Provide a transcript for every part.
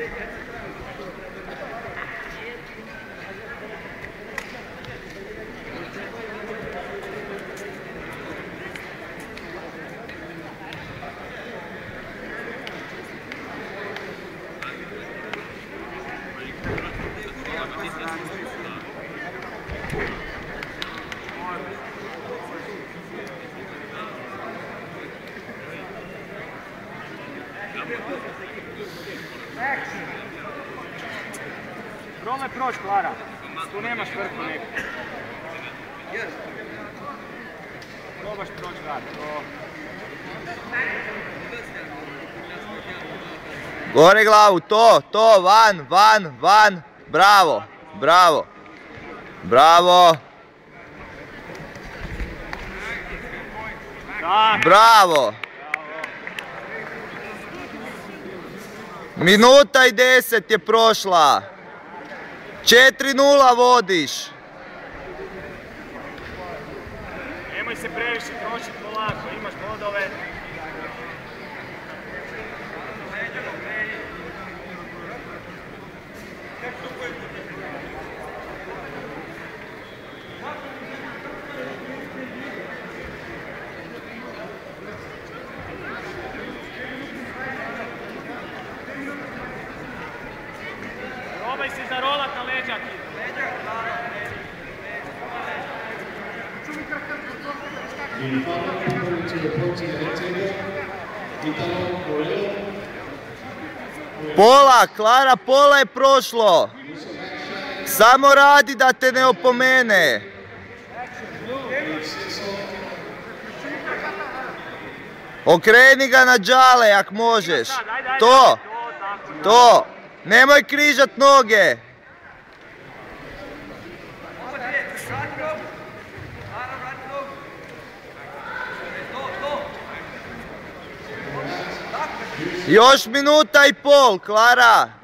tickets. Probaj proć, Klara. Tu nemaš vrhu neku. Probaš proć, Klara. Gore glavu, to, to, van, van, van. Bravo, bravo. Bravo, bravo. Minuta i deset je prošla. 4-0 vodiš. nemoj se previše trošiti polako, imaš bodove. Probaj se zarolat na leđak. Il fallo the protein head table. Italo Morello. Pola, Klara, pola je prošlo. Samo radi da te ne opomene. Okreni ga na džale ak možeš. To, to. Nemoj križat noge. Još minuta i pol, Klara.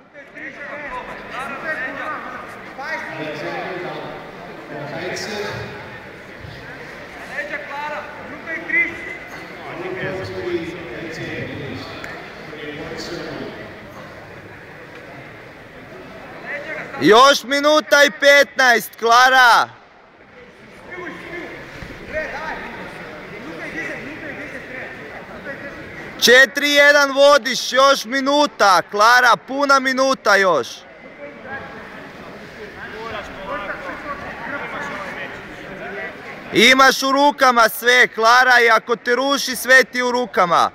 Još minuta i 15, Klara. Četiri jedan vodiš, još minuta, Klara, puna minuta još. Imaš u rukama sve, Klara, i ako te ruši, sve ti u rukama.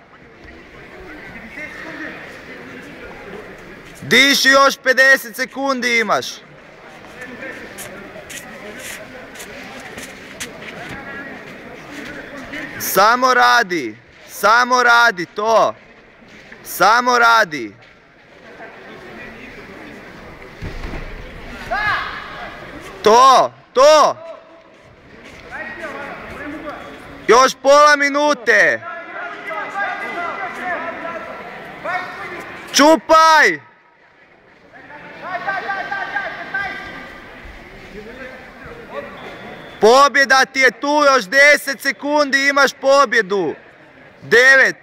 Diši još 50 sekundi imaš. Samo radi, samo radi to. Samo radi. To, to. Još pola minute. Čupaj! Pobjeda ti je tu, još 10 sekundi imaš pobjedu. 9.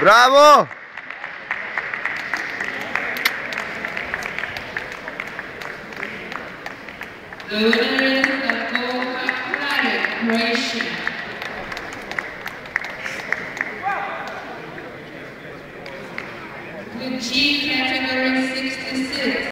Bravo! The G category 66.